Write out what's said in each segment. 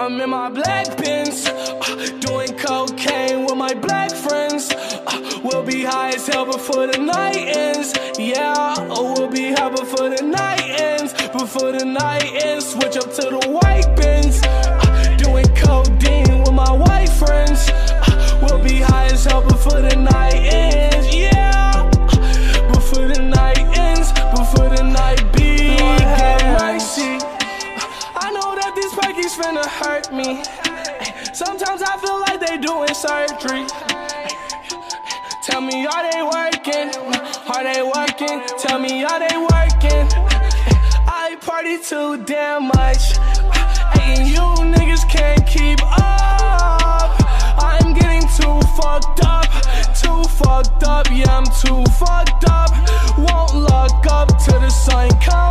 I'm in my black Benz, uh, doing cocaine with my black friends. Uh, we'll be high as hell before the night ends. Yeah, oh, we'll be high before the night ends. Before the night ends, switch up to the white Benz. Uh, doing codeine with my white friends. Uh, we'll be high as hell before Sometimes I feel like they doing surgery. Tell me, are they working? Are they working? Tell me, are they working? I party too damn much. And you niggas can't keep up. I'm getting too fucked up. Too fucked up. Yeah, I'm too fucked up. Won't look up till the sun come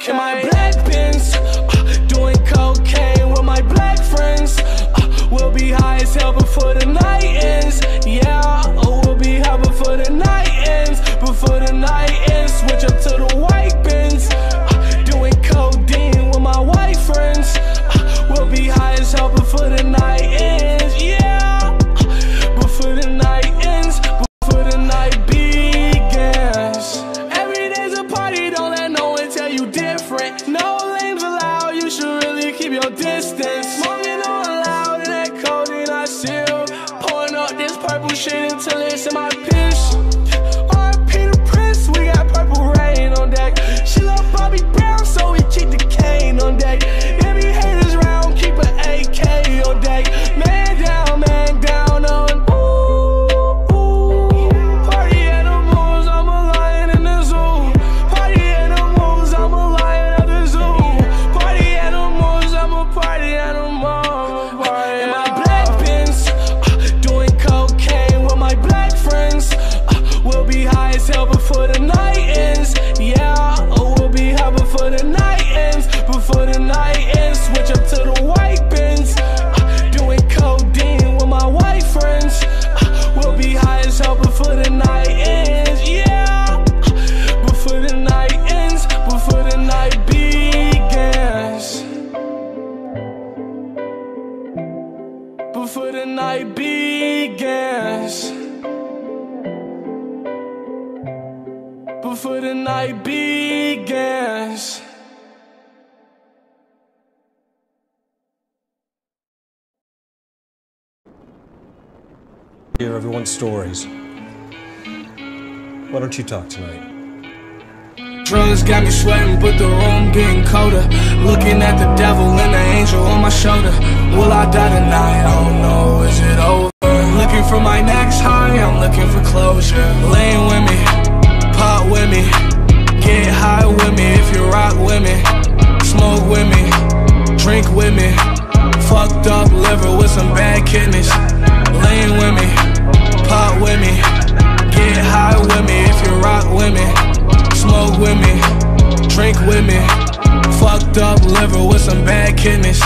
okay. In my black Benz, uh, doing cocaine with my black friends. Uh, we'll be high as hell before the night ends. Yeah, oh, we'll be high your distance. Smoking on loud and that codeine I seal. Pouring up this purple shit until it's in my begins. Before the night begins. hear everyone's stories. Why don't you talk tonight? Drugs got me sweating, but the room getting colder. Looking at the devil and the angel on my shoulder. Will I die tonight? I don't know. Is it over? Looking for my next high, I'm looking for closure. Laying with me, pot with me, get high with me if you rock with me, smoke with me, drink with me. Fucked up liver with some bad kidneys. Laying with me, pot with me, get high with me if you rock with me, smoke with me, drink with me. Fucked up liver with some bad kidneys.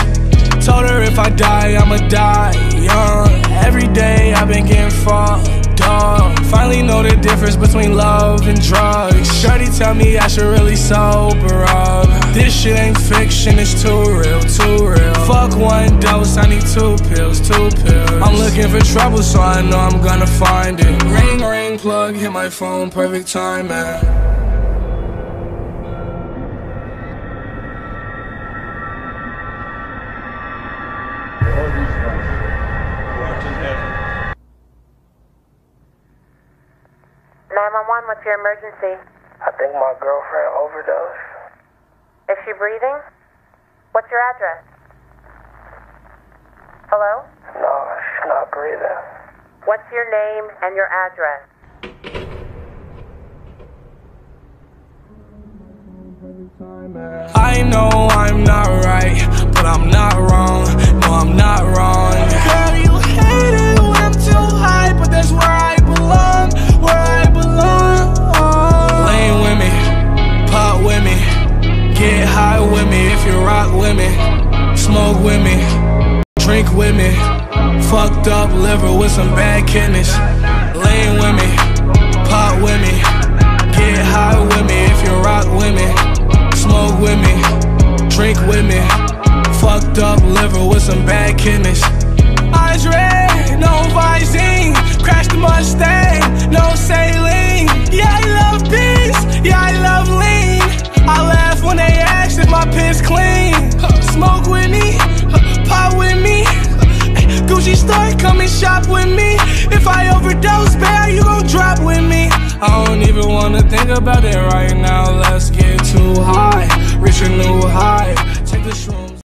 Told her if I die, I'ma die young. Every day I've been getting fucked up. Finally know the difference between love and drugs. Shorty tell me I should really sober up. This shit ain't fiction, it's too real, too real. Fuck one dose, I need two pills, two pills. I'm looking for trouble, so I know I'm gonna find it. Ring, ring, plug, hit my phone, perfect timing. 911, what's your emergency? I think my girlfriend overdosed. Is she breathing? What's your address? Hello? No, she's not breathing. What's your name and your address? I know I'm not right, but I'm not right. I'm not wrong Girl, you hate it when I'm too high But that's where I belong, where I belong Lean with me, pop with me Get high with me if you rock with me Smoke with me, drink with me Fucked up liver with some bad kidneys Lean with me, pop with me Get high with me if you rock with me Smoke with me, drink with me Fucked up liver chemist. Eyes red, no Visine. Crash the Mustang, no saline. Yeah, I love peace, yeah, I love lean. I laugh when they ask if my piss clean. Smoke with me, pop with me. Gucci store, come and shop with me. If I overdose, bear, you gon' drop with me. I don't even wanna think about it right now. Let's get too high, reach a new high. Take the shroom.